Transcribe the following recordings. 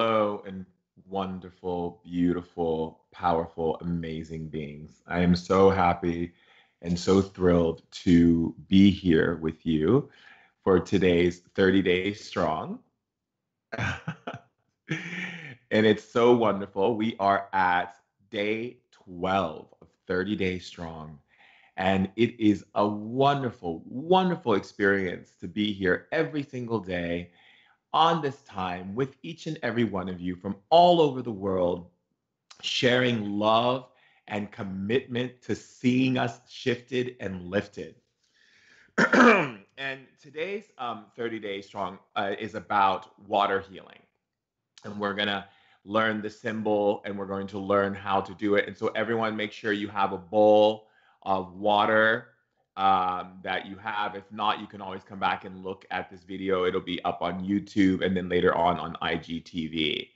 Hello, and wonderful, beautiful, powerful, amazing beings. I am so happy and so thrilled to be here with you for today's 30 Days Strong. and it's so wonderful. We are at day 12 of 30 Days Strong. And it is a wonderful, wonderful experience to be here every single day on this time with each and every one of you from all over the world, sharing love and commitment to seeing us shifted and lifted. and today's um, 30 Days Strong uh, is about water healing. And we're going to learn the symbol and we're going to learn how to do it. And so, everyone, make sure you have a bowl of water um, that you have. If not, you can always come back and look at this video. It'll be up on YouTube and then later on on IGTV.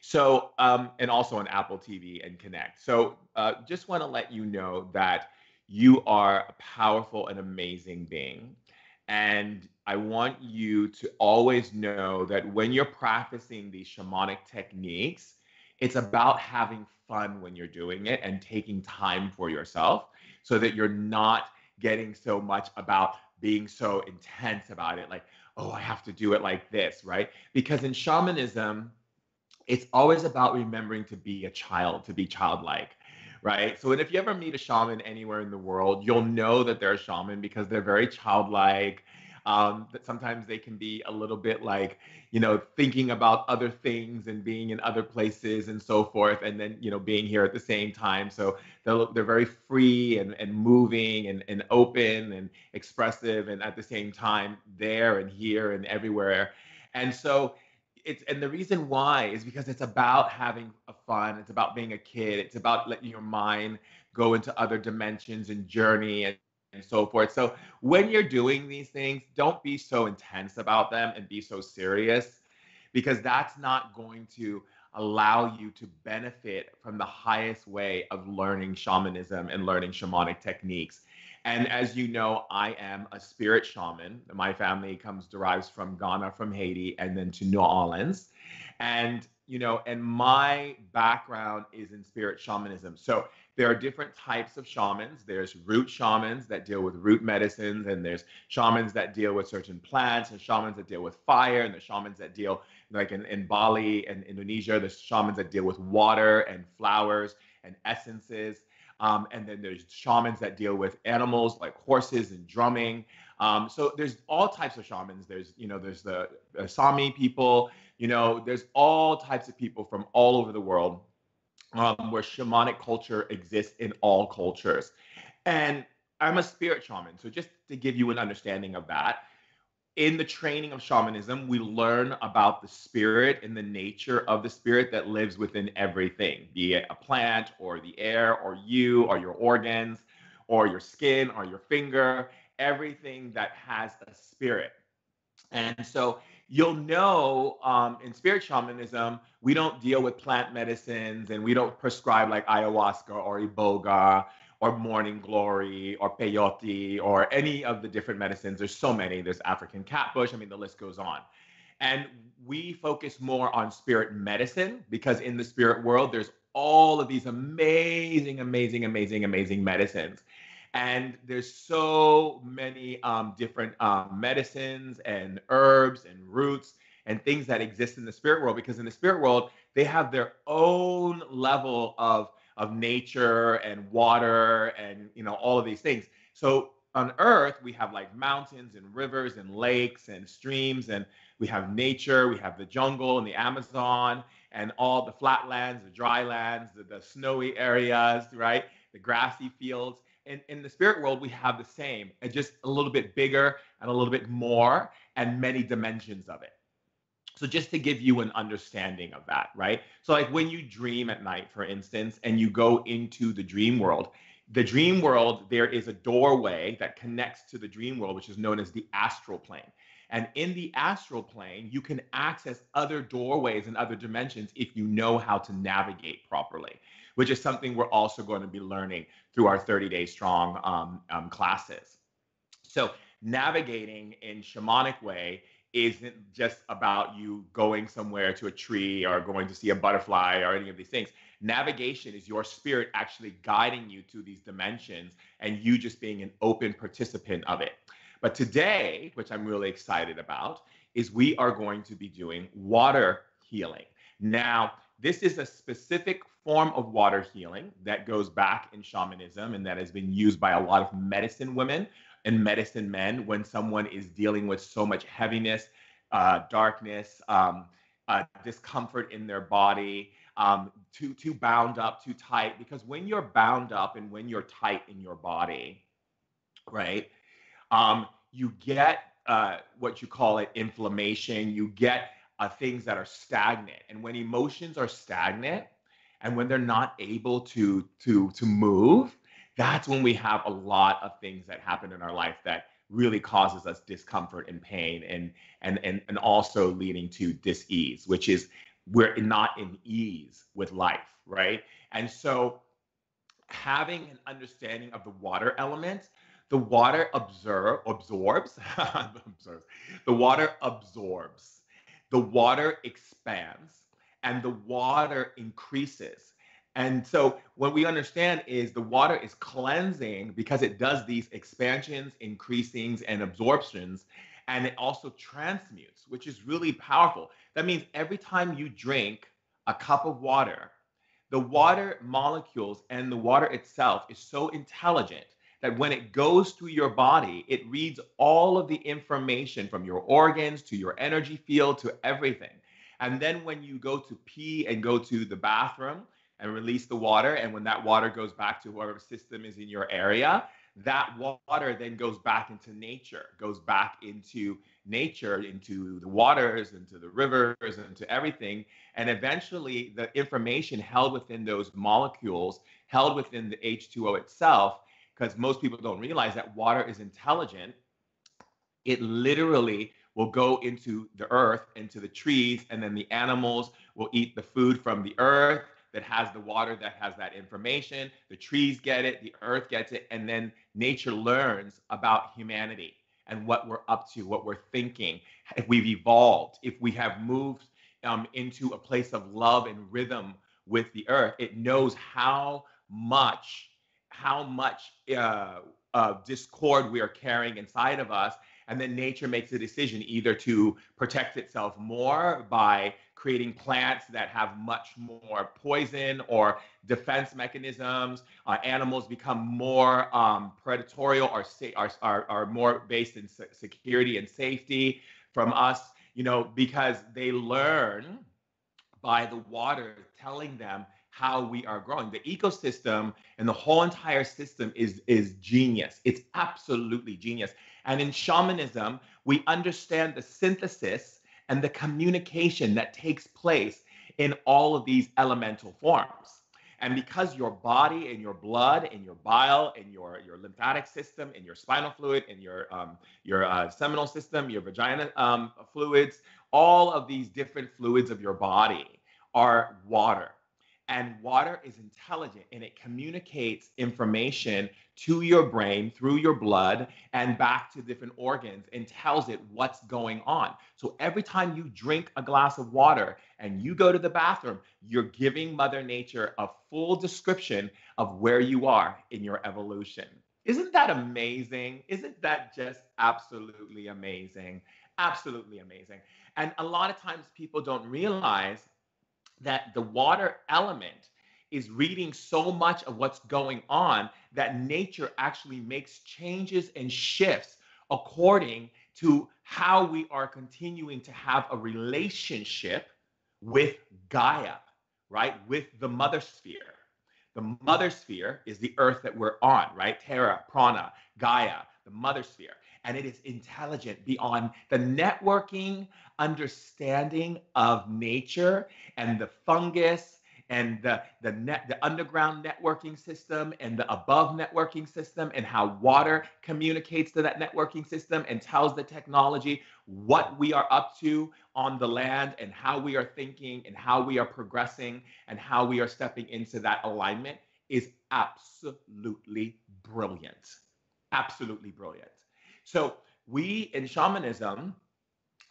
So, um, and also on Apple TV and KNEKT. So, uh, just want to let you know that you are a powerful and amazing being. And I want you to always know that when you're practicing these shamanic techniques, it's about having fun when you're doing it and taking time for yourself so that you're not getting so much about being so intense about it. Like, oh, I have to do it like this, right? Because in shamanism, it's always about remembering to be a child, to be childlike right? So, and if you ever meet a shaman anywhere in the world, you'll know that they're a shaman because they're very childlike. Um, that sometimes they can be a little bit like, you know, thinking about other things and being in other places and so forth, and then you know being here at the same time. So they're they're very free and and moving and and open and expressive, and at the same time there and here and everywhere. And so it's and the reason why is because it's about having a fun it's about being a kid it's about letting your mind go into other dimensions and journey and, and so forth so when you're doing these things don't be so intense about them and be so serious because that's not going to allow you to benefit from the highest way of learning shamanism and learning shamanic techniques and as you know, I am a spirit shaman. My family comes derives from Ghana, from Haiti, and then to New Orleans. And you know, and my background is in spirit shamanism. So there are different types of shamans. There's root shamans that deal with root medicines, and there's shamans that deal with certain plants, and shamans that deal with fire, and the shamans that deal, like in, in Bali and Indonesia, there's shamans that deal with water and flowers and essences. Um, and then there's shamans that deal with animals like horses and drumming. Um, so there's all types of shamans. There's, you know, there's the, the Sami people, you know, there's all types of people from all over the world um, where shamanic culture exists in all cultures. And I'm a spirit shaman. So just to give you an understanding of that, in the training of shamanism, we learn about the spirit and the nature of the spirit that lives within everything, be it a plant or the air or you or your organs or your skin or your finger, everything that has a spirit. And so you'll know um, in spirit shamanism, we don't deal with plant medicines and we don't prescribe like ayahuasca or iboga or morning glory or peyote or any of the different medicines. There's so many. There's African catbush. I mean, the list goes on. And we focus more on spirit medicine because in the spirit world, there's all of these amazing, amazing, amazing, amazing medicines. And there's so many um, different um, medicines and herbs and roots and things that exist in the spirit world because in the spirit world, they have their own level of of nature and water and you know all of these things. So on earth we have like mountains and rivers and lakes and streams and we have nature, we have the jungle and the Amazon and all the flatlands, the dry lands, the, the snowy areas, right? The grassy fields. And in the spirit world, we have the same, and just a little bit bigger and a little bit more, and many dimensions of it. So just to give you an understanding of that, right? So like when you dream at night, for instance, and you go into the dream world, the dream world, there is a doorway that connects to the dream world, which is known as the astral plane. And in the astral plane, you can access other doorways and other dimensions if you know how to navigate properly, which is something we're also going to be learning through our 30 day strong um, um, classes. So navigating in shamanic way isn't just about you going somewhere to a tree or going to see a butterfly or any of these things. Navigation is your spirit actually guiding you to these dimensions and you just being an open participant of it. But today, which I'm really excited about, is we are going to be doing water healing. Now, this is a specific form of water healing that goes back in shamanism and that has been used by a lot of medicine women and medicine men when someone is dealing with so much heaviness, uh, darkness, um, uh, discomfort in their body, um, too too bound up, too tight. Because when you're bound up and when you're tight in your body, right, um, you get uh, what you call it inflammation. You get uh, things that are stagnant. And when emotions are stagnant, and when they're not able to to to move, that's when we have a lot of things that happen in our life that really causes us discomfort and pain and and and, and also leading to dis-ease which is we're not in ease with life right? And so having an understanding of the water element the water absorb, absorbs absorbs the water absorbs the water expands and the water increases and so what we understand is the water is cleansing because it does these expansions, increasings, and absorptions. And it also transmutes, which is really powerful. That means every time you drink a cup of water, the water molecules and the water itself is so intelligent that when it goes through your body, it reads all of the information from your organs to your energy field to everything. And then when you go to pee and go to the bathroom, and release the water. And when that water goes back to whatever system is in your area, that water then goes back into nature, goes back into nature, into the waters, into the rivers, into everything. And eventually, the information held within those molecules, held within the H2O itself, because most people don't realize that water is intelligent, it literally will go into the earth, into the trees, and then the animals will eat the food from the earth that has the water that has that information. The trees get it, the earth gets it, and then nature learns about humanity and what we're up to, what we're thinking, if we've evolved, if we have moved um, into a place of love and rhythm with the earth. It knows how much, how much uh, discord we are carrying inside of us. And then nature makes a decision either to protect itself more by creating plants that have much more poison or defense mechanisms. Uh, animals become more um, predatory or sa- are, are, are more based in security and safety from us, you know, because they learn by the water telling them how we are growing. The ecosystem and the whole entire system is, is genius. It's absolutely genius. And in shamanism, we understand the synthesis and the communication that takes place in all of these elemental forms. And because your body and your blood and your bile and your, your lymphatic system and your spinal fluid and your, um, your uh, seminal system, your vagina um, fluids, all of these different fluids of your body are water. And water is intelligent and it communicates information to your brain through your blood and back to different organs and tells it what's going on. So every time you drink a glass of water and you go to the bathroom, you're giving Mother Nature a full description of where you are in your evolution. Isn't that amazing? Isn't that just absolutely amazing? Absolutely amazing. And a lot of times people don't realize that the water element is reading so much of what's going on that nature actually makes changes and shifts according to how we are continuing to have a relationship with Gaia, right? With the mother sphere. The mother sphere is the earth that we're on, right? Terra, Prana, Gaia, the mother sphere. And it is intelligent beyond the networking understanding of nature and the fungus and the the net the underground networking system and the above networking system and how water communicates to that networking system and tells the technology what we are up to on the land and how we are thinking and how we are progressing and how we are stepping into that alignment is absolutely brilliant. Absolutely brilliant so we in shamanism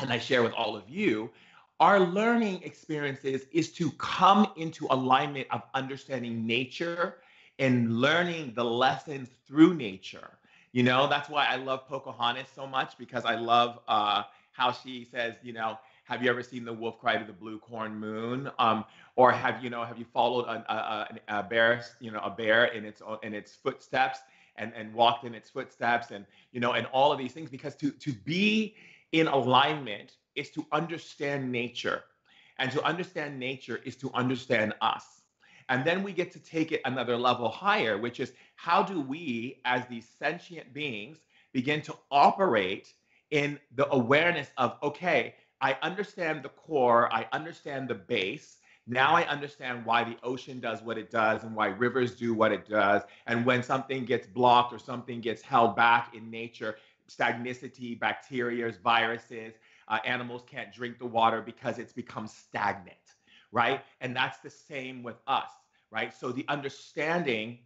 and I share with all of you, our learning experiences is to come into alignment of understanding nature and learning the lessons through nature. You know, that's why I love Pocahontas so much because I love uh, how she says, you know, have you ever seen the wolf cry to the blue corn moon? Um, or have you know have you followed a, a, a, bear, you know, a bear in its in its footsteps and and walked in its footsteps and you know and all of these things because to to be in alignment is to understand nature, and to understand nature is to understand us. And then we get to take it another level higher, which is how do we, as these sentient beings, begin to operate in the awareness of, okay, I understand the core, I understand the base. Now I understand why the ocean does what it does and why rivers do what it does. And when something gets blocked or something gets held back in nature, stagnicity, bacteria, viruses, uh, animals can't drink the water because it's become stagnant, right? And that's the same with us, right? So the understanding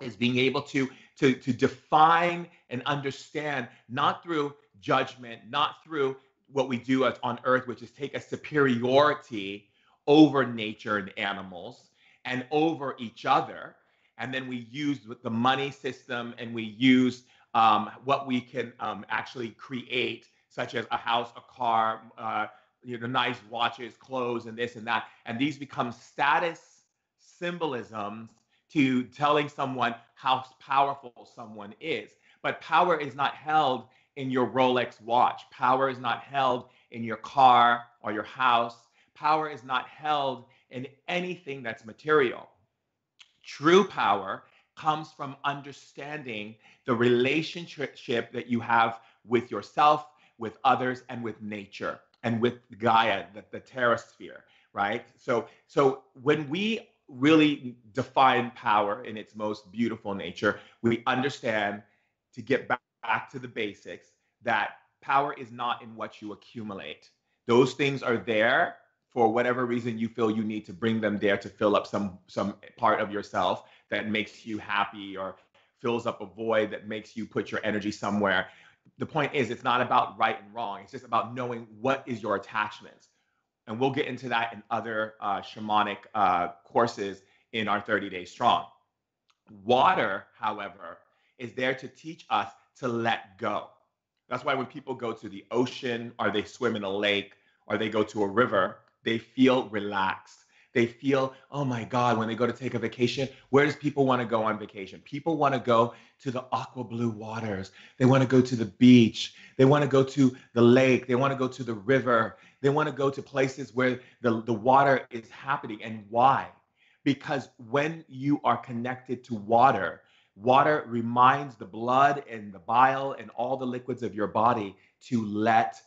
is being able to to to define and understand not through judgment, not through what we do as on earth, which is take a superiority over nature and animals and over each other. And then we use the money system and we use um, what we can um, actually create, such as a house, a car, uh, you know, nice watches, clothes, and this and that. And these become status symbolisms to telling someone how powerful someone is. But power is not held in your Rolex watch. Power is not held in your car or your house. Power is not held in anything that's material. True power comes from understanding the relationship that you have with yourself, with others, and with nature and with Gaia, the, the terra sphere, right? So, so when we really define power in its most beautiful nature, we understand to get back back to the basics that power is not in what you accumulate. Those things are there for whatever reason you feel you need to bring them there to fill up some some part of yourself that makes you happy or fills up a void that makes you put your energy somewhere. The point is it's not about right and wrong. It's just about knowing what is your attachments. And we'll get into that in other uh, shamanic uh, courses in our 30 Days Strong. Water, however, is there to teach us to let go. That's why when people go to the ocean or they swim in a lake or they go to a river, they feel relaxed. They feel, oh my God, when they go to take a vacation, where does people want to go on vacation? People want to go to the aqua blue waters. They want to go to the beach. They want to go to the lake. They want to go to the river. They want to go to places where the, the water is happening. And why? Because when you are connected to water, Water reminds the blood and the bile and all the liquids of your body to let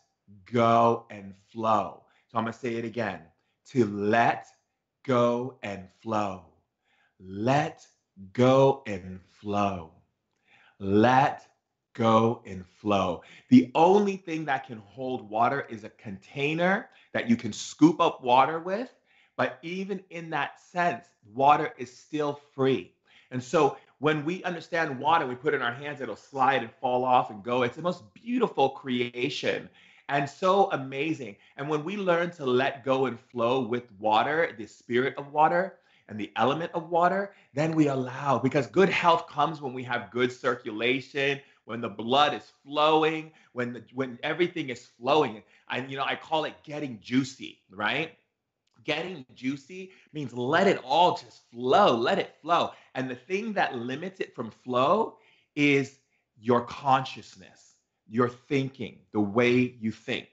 go and flow. So I'm going to say it again to let go and flow. Let go and flow. Let go and flow. The only thing that can hold water is a container that you can scoop up water with. But even in that sense, water is still free. And so when we understand water, we put it in our hands, it'll slide and fall off and go. It's the most beautiful creation and so amazing. And when we learn to let go and flow with water, the spirit of water, and the element of water, then we allow because good health comes when we have good circulation, when the blood is flowing, when the, when everything is flowing. And you know, I call it getting juicy, right? getting juicy means let it all just flow, let it flow. And the thing that limits it from flow is your consciousness, your thinking, the way you think.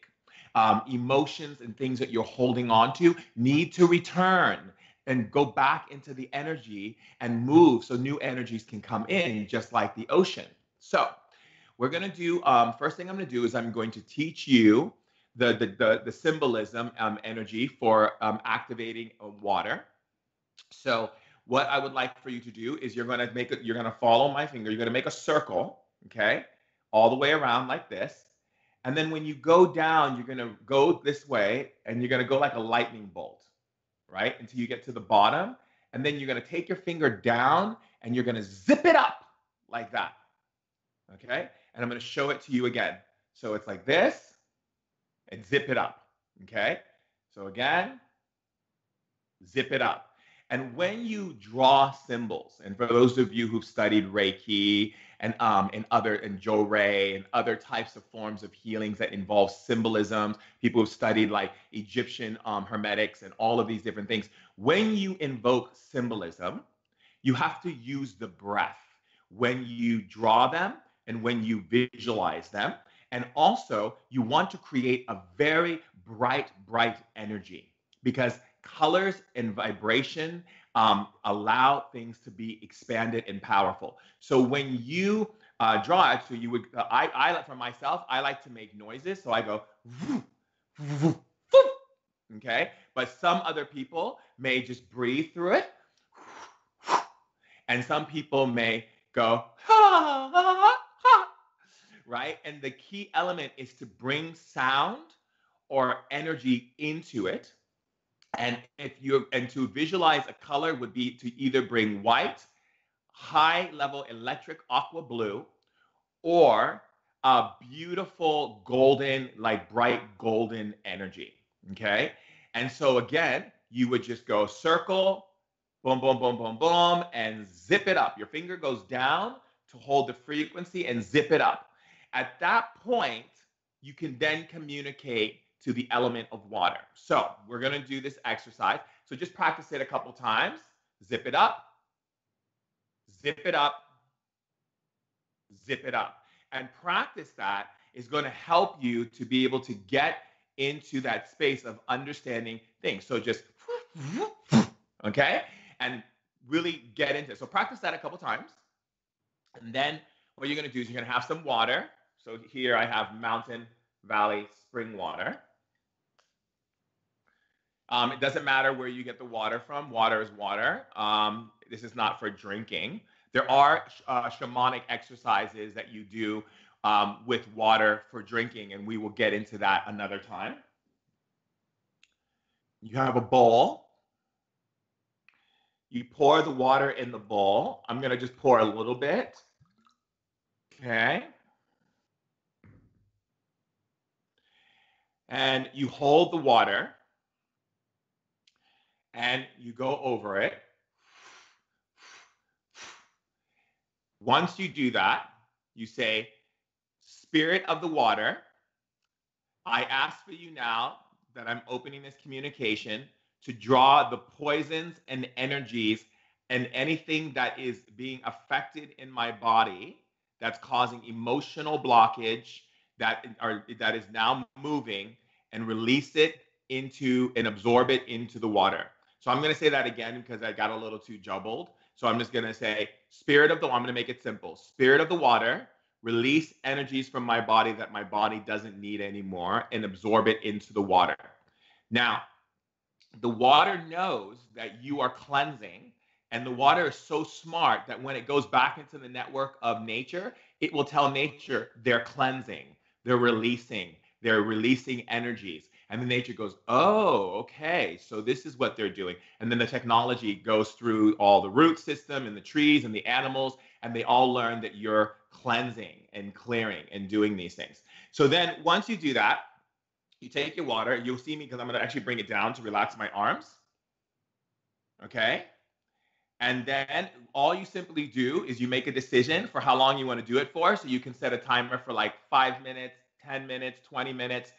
Um, emotions and things that you're holding on to need to return and go back into the energy and move so new energies can come in, just like the ocean. So, we're going to do um, first thing I'm going to do is I'm going to teach you the the the, the symbolism um, energy for um, activating uh, water. So what I would like for you to do is you're going to make it. You're going to follow my finger. You're going to make a circle, okay, all the way around like this. And then when you go down, you're going to go this way, and you're going to go like a lightning bolt, right, until you get to the bottom. And then you're going to take your finger down, and you're going to zip it up like that, okay. And I'm going to show it to you again. So it's like this and zip it up. Okay. So again, zip it up. And when you draw symbols, and for those of you who've studied Reiki and um, and other and Johrei and other types of forms of healings that involve symbolisms, people who've studied like Egyptian um, hermetics and all of these different things. When you invoke symbolism, you have to use the breath when you draw them and when you visualize them. And also, you want to create a very bright, bright energy because colors and vibration um, allow things to be expanded and powerful. So when you uh, draw it, so you would, uh, I, I, for myself, I like to make noises. So I go, okay? But some other people may just breathe through it. And some people may go, ha, ha, ha, right? And the key element is to bring sound or energy into it and if you and to visualize a color would be to either bring white, high level electric aqua blue, or a beautiful golden, like bright golden energy. Okay. And so again, you would just go circle, boom, boom, boom, boom, boom, and zip it up. Your finger goes down to hold the frequency and zip it up. At that point, you can then communicate to the element of water. So we're going to do this exercise. So just practice it a couple times. Zip it up, zip it up, zip it up. And practice that is going to help you to be able to get into that space of understanding things. So just, okay? And really get into it. So practice that a couple times. And then what you're going to do is you're going to have some water. So here I have Mountain Valley spring water. Um, it doesn't matter where you get the water from. Water is water. Um, this is not for drinking. There are uh, shamanic exercises that you do um, with water for drinking, and we will get into that another time. You have a bowl. You pour the water in the bowl. I'm going to just pour a little bit. Okay. And you hold the water and you go over it. Once you do that, you say, Spirit of the water, I ask for you now that I'm opening this communication to draw the poisons and energies and anything that is being affected in my body that's causing emotional blockage that are that is now moving and release it into and absorb it into the water. So I'm going to say that again because I got a little too jumbled. So I'm just going to say, Spirit of the, I'm going to make it simple. Spirit of the water, release energies from my body that my body doesn't need anymore and absorb it into the water. Now, the water knows that you are cleansing, and the water is so smart that when it goes back into the network of nature, it will tell nature they're cleansing, they're releasing, they're releasing energies. And the nature goes, oh, okay, so this is what they're doing. And then the technology goes through all the root system and the trees and the animals, and they all learn that you're cleansing and clearing and doing these things. So then once you do that, you take your water. You'll see me because I'm going to actually bring it down to relax my arms. Okay. And then all you simply do is you make a decision for how long you want to do it for. So you can set a timer for like five minutes, 10 minutes, 20 minutes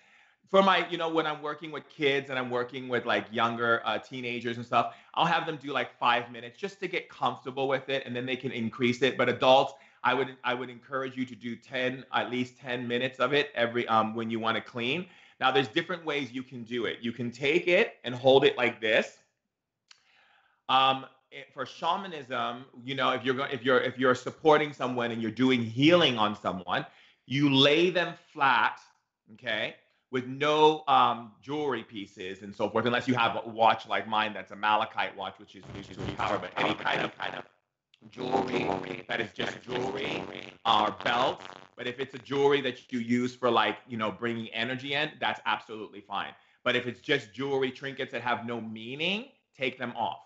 for my, you know, when I'm working with kids and I'm working with like younger uh, teenagers and stuff, I'll have them do like five minutes just to get comfortable with it, and then they can increase it. But adults, I would I would encourage you to do ten at least ten minutes of it every um when you want to clean. Now, there's different ways you can do it. You can take it and hold it like this. Um, for shamanism, you know, if you're going, if you're if you're supporting someone and you're doing healing on someone, you lay them flat, okay, with no um, jewelry pieces and so forth, unless you have a watch like mine that's a malachite watch, which is usually power, but any kind of kind of jewelry that is just jewelry or belts. But if it's a jewelry that you use for like you know bringing energy in, that's absolutely fine. But if it's just jewelry trinkets that have no meaning, take them off.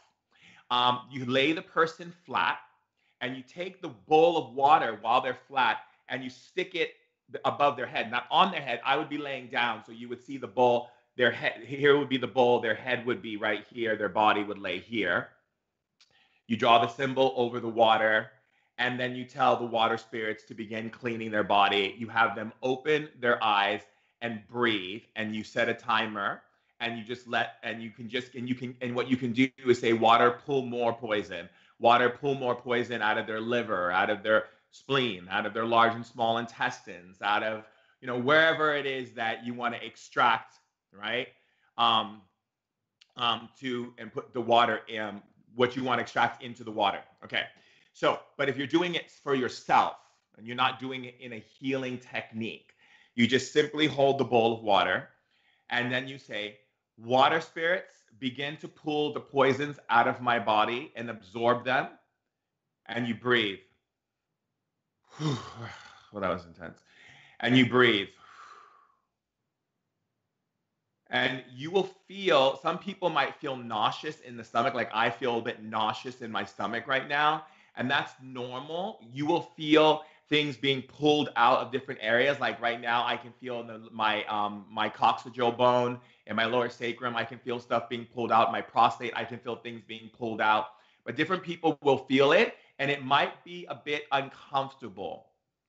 Um, you lay the person flat, and you take the bowl of water while they're flat, and you stick it above their head, not on their head. I would be laying down, so you would see the bowl. Their head here would be the bowl. Their head would be right here. Their body would lay here. You draw the symbol over the water, and then you tell the water spirits to begin cleaning their body. You have them open their eyes and breathe, and you set a timer and you just let and you can just and you can and what you can do is say water pull more poison water pull more poison out of their liver out of their spleen out of their large and small intestines out of you know wherever it is that you want to extract right? Um um to and put the water in what you want to extract into the water okay? So but if you're doing it for yourself and you're not doing it in a healing technique you just simply hold the bowl of water and then you say water spirits begin to pull the poisons out of my body and absorb them and you breathe well that was intense and you breathe and you will feel some people might feel nauseous in the stomach like i feel a bit nauseous in my stomach right now and that's normal you will feel things being pulled out of different areas. Like right now, I can feel the, my um, my coccygeal bone and my lower sacrum. I can feel stuff being pulled out. My prostate, I can feel things being pulled out. But different people will feel it, and it might be a bit uncomfortable.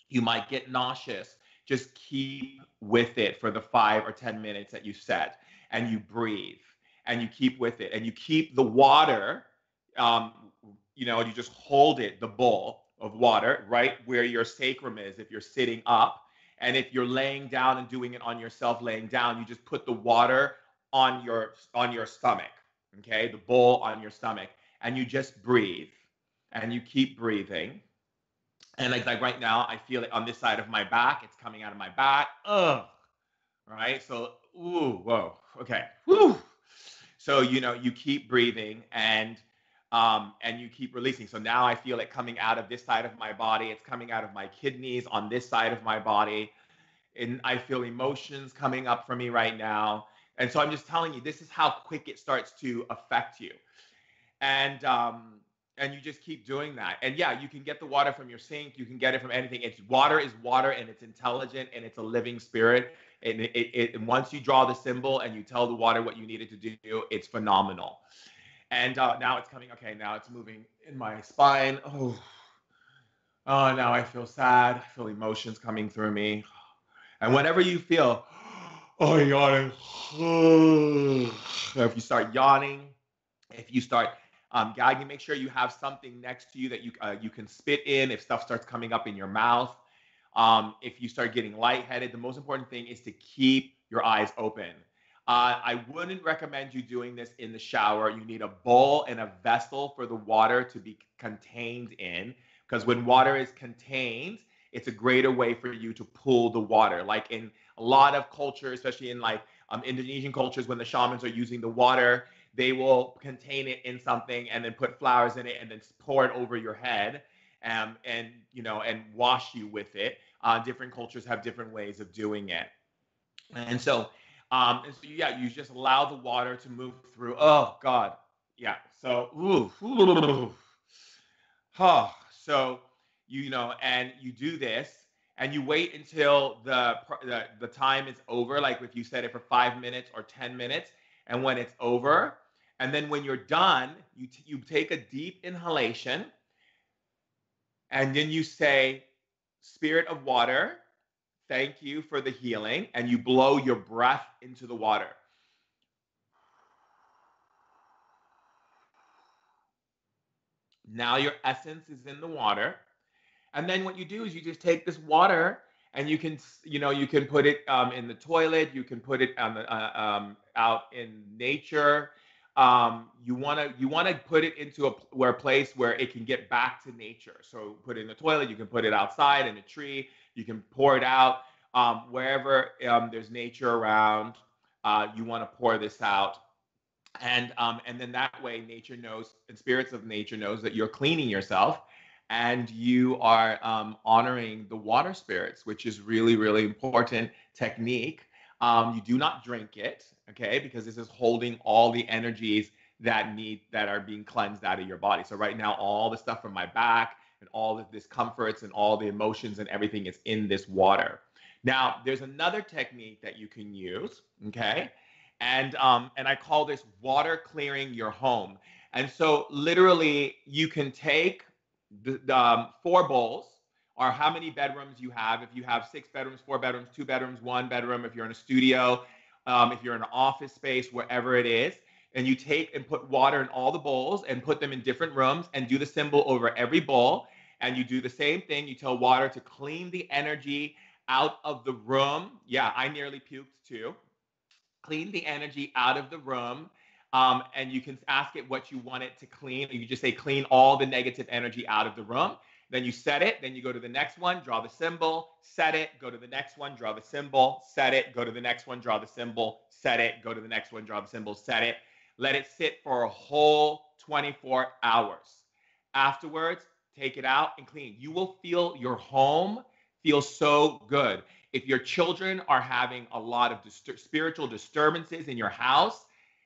You might get nauseous. Just keep with it for the five or ten minutes that you set, and you breathe, and you keep with it, and you keep the water. Um, you know, you just hold it, the bowl, of water right where your sacrum is if you're sitting up. And if you're laying down and doing it on yourself, laying down, you just put the water on your on your stomach, okay, the bowl on your stomach, and you just breathe, and you keep breathing. And like like right now, I feel it on this side of my back. It's coming out of my back. Ugh. Right. So ooh, whoa. Okay. Woo. So you know, you keep breathing and um, and you keep releasing. So now I feel it coming out of this side of my body. It's coming out of my kidneys on this side of my body. And I feel emotions coming up for me right now. And so I'm just telling you, this is how quick it starts to affect you. And um, and you just keep doing that. And yeah, you can get the water from your sink. You can get it from anything. It's water is water, and it's intelligent, and it's a living spirit. And it, it, it once you draw the symbol and you tell the water what you needed to do, it's phenomenal. And uh, now it's coming. Okay, now it's moving in my spine. Oh, oh, now I feel sad. I feel emotions coming through me. And whenever you feel, oh, yawning, if you start yawning, if you start um, gagging, make sure you have something next to you that you uh, you can spit in if stuff starts coming up in your mouth. Um, if you start getting lightheaded, the most important thing is to keep your eyes open. Uh, I wouldn't recommend you doing this in the shower. You need a bowl and a vessel for the water to be contained in, because when water is contained, it's a greater way for you to pull the water. Like in a lot of cultures, especially in like um, Indonesian cultures, when the shamans are using the water, they will contain it in something and then put flowers in it and then pour it over your head um, and you know and wash you with it. Uh, different cultures have different ways of doing it, and so um, and so yeah, you just allow the water to move through. Oh God, yeah. So ooh, ooh, oh, so you know, and you do this, and you wait until the, the the time is over. Like if you set it for five minutes or ten minutes, and when it's over, and then when you're done, you t- you take a deep inhalation, and then you say, "Spirit of water." thank you for the healing, and you blow your breath into the water. Now your essence is in the water. And then what you do is you just take this water and you can, you know, you can put it um, in the toilet. You can put it on the, uh, um, out in nature. Um, you want to you want to put it into a where a place where it can get back to nature. So put it in the toilet. You can put it outside in a tree. You can pour it out um, wherever um, there's nature around. Uh, you want to pour this out, and um, and then that way nature knows and spirits of nature knows that you're cleaning yourself, and you are um, honoring the water spirits, which is really really important technique. Um, you do not drink it, okay, because this is holding all the energies that need that are being cleansed out of your body. So right now, all the stuff from my back and all the discomforts and all the emotions and everything is in this water. Now, there's another technique that you can use, okay? And um, and I call this water clearing your home. And so, literally, you can take the, the um, four bowls, or how many bedrooms you have. If you have six bedrooms, four bedrooms, two bedrooms, one bedroom. If you're in a studio, um, if you're in an office space, wherever it is, and you take and put water in all the bowls and put them in different rooms and do the symbol over every bowl. And you do the same thing. You tell water to clean the energy out of the room. Yeah, I nearly puked too. Clean the energy out of the room. Um, and you can ask it what you want it to clean. You just say, clean all the negative energy out of the room. Then you set it. Then you go to the next one, draw the symbol, set it, go to the next one, draw the symbol, set it, go to the next one, draw the symbol, set it, go to the next one, draw the symbol, set it. Let it sit for a whole 24 hours. Afterwards, take it out and clean. You will feel your home feel so good. If your children are having a lot of spiritual disturbances in your house,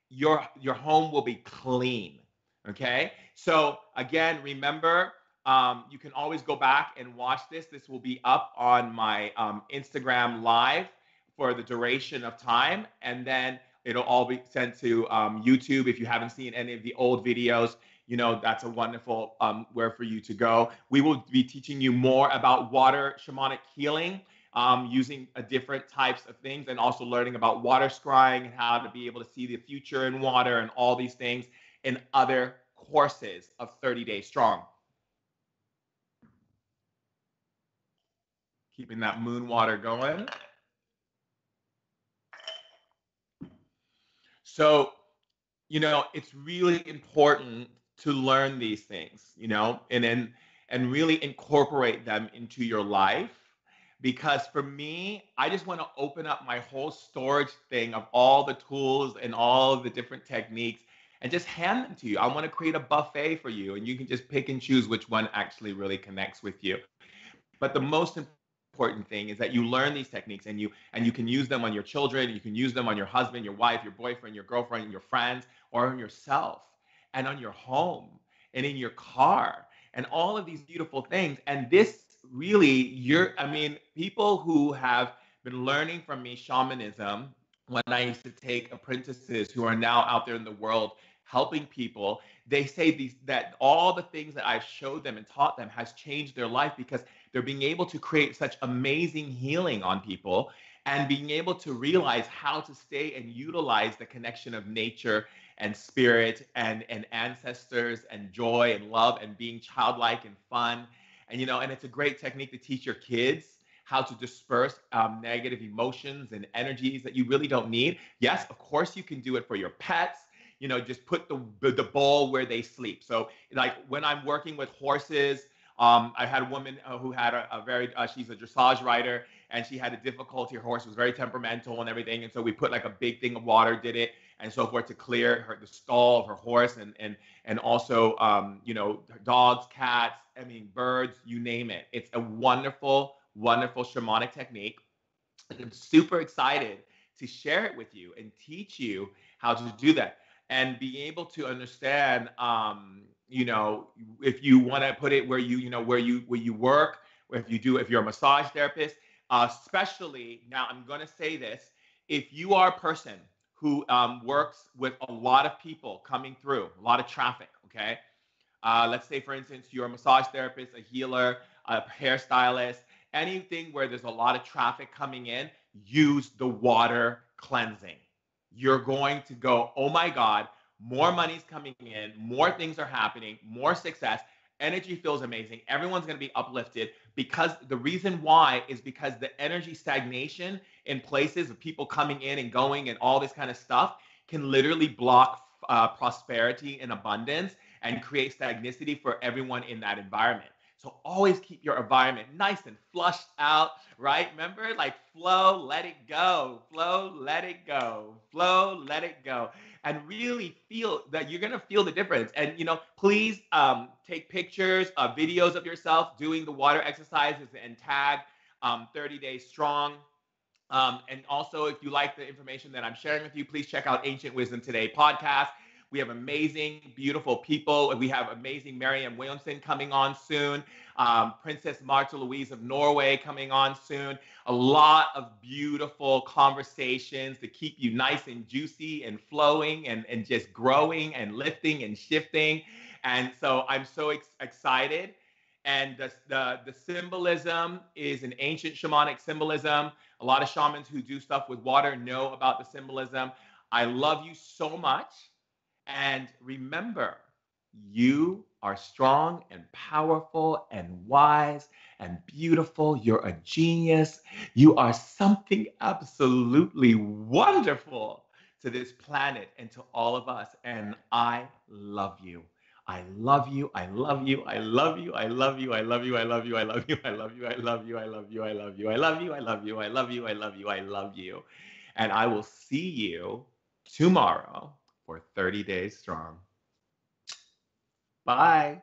your your home will be clean. Okay? So again, remember um, you can always go back and watch this. This will be up on my um, Instagram live for the duration of time. And then it'll all be sent to um, YouTube. If you haven't seen any of the old videos, you know, that's a wonderful um, where for you to go. We will be teaching you more about water shamanic healing. Um, using a different types of things and also learning about water scrying and how to be able to see the future in water and all these things in other courses of 30 Days Strong. Keeping that moon water going. So, you know, it's really important to learn these things, you know, and then and really incorporate them into your life. Because for me, I just want to open up my whole storage thing of all the tools and all the different techniques and just hand them to you. I want to create a buffet for you, and you can just pick and choose which one actually really connects with you. But the most important thing is that you learn these techniques and you and you can use them on your children you can use them on your husband your wife your boyfriend your girlfriend your friends or on yourself and on your home and in your car and all of these beautiful things. And this really you're i mean people who have been learning from me shamanism when i used to take apprentices who are now out there in the world helping people they say these that all the things that i've showed them and taught them has changed their life because they're being able to create such amazing healing on people and being able to realize how to stay and utilize the connection of nature and spirit and, and ancestors and joy and love and being childlike and fun. And, you know, and it's a great technique to teach your kids how to disperse um, negative emotions and energies that you really don't need. Yes, of course, you can do it for your pets. You know, just put the the ball where they sleep. So, like when I'm working with horses, um, I had a woman uh, who had a, a very, uh, she's a dressage rider, and she had a difficulty. Her horse was very temperamental and everything, and so we put like a big thing of water, did it, and so forth to clear her the stall of her horse, and and and also, um, you know, dogs, cats, I mean, birds, you name it. It's a wonderful, wonderful shamanic technique. And I'm super excited to share it with you and teach you how to do that and be able to understand um, you know, if you want to put it where you, you know, where you where you work, if you do, if you're a massage therapist, uh, especially now, I'm going to say this: if you are a person who um, works with a lot of people coming through, a lot of traffic, okay. Uh, let's say, for instance, you're a massage therapist, a healer, a hairstylist, anything where there's a lot of traffic coming in, use the water cleansing. You're going to go, oh my God, more money's coming in, more things are happening, more success. Energy feels amazing. Everyone's going to be uplifted because the reason why is because the energy stagnation in places of people coming in and going and all this kind of stuff can literally block uh, prosperity and abundance and create stagnicity for everyone in that environment. So always keep your environment nice and flushed out, right? Remember, like flow, let it go, flow, let it go, flow, let it go and really feel that you're gonna feel the difference. And you know, please um, take pictures, uh, videos of yourself doing the water exercises and tag um, 30 Days Strong. Um, and also, if you like the information that I'm sharing with you, please check out Ancient Wisdom Today podcast. We have amazing, beautiful people. We have amazing Marianne Williamson coming on soon. Um, Princess Martha Louise of Norway coming on soon. A lot of beautiful conversations to keep you nice and juicy and flowing and, and just growing and lifting and shifting. And so I'm so ex- excited. And the, the, the symbolism is an ancient shamanic symbolism. A lot of shamans who do stuff with water know about the symbolism. I love you so much. And remember, you are strong and powerful and wise and beautiful. You're a genius. You are something absolutely wonderful to this planet and to all of us. And I love you. I love you. I love you. I love you. I love you. I love you. I love you. I love you. I love you. I love you. I love you. I love you. I love you. I love you. I love you. I love you. I love you. And I will see you tomorrow for 30 days strong. Bye.